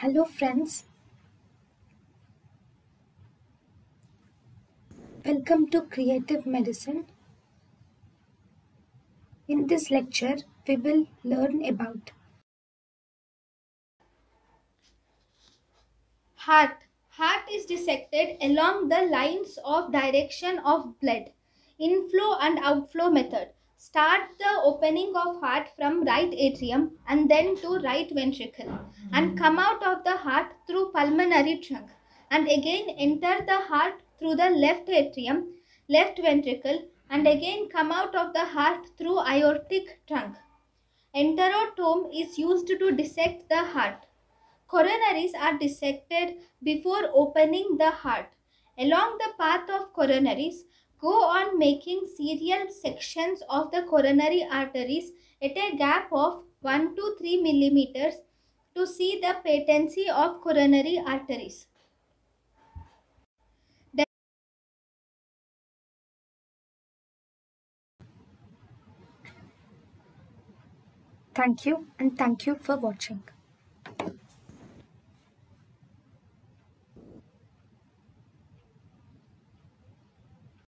Hello friends. Welcome to Creative Medicine. In this lecture, we will learn about Heart. Heart is dissected along the lines of direction of blood. Inflow and outflow method. Start opening of heart from right atrium and then to right ventricle and hmm. come out of the heart through pulmonary trunk and again enter the heart through the left atrium, left ventricle and again come out of the heart through aortic trunk. Enterotome is used to dissect the heart. Coronaries are dissected before opening the heart. Along the path of coronaries, go on making serial sections of the coronary arteries at a gap of 1 to 3 millimeters to see the patency of coronary arteries. thank you and thank you for watching.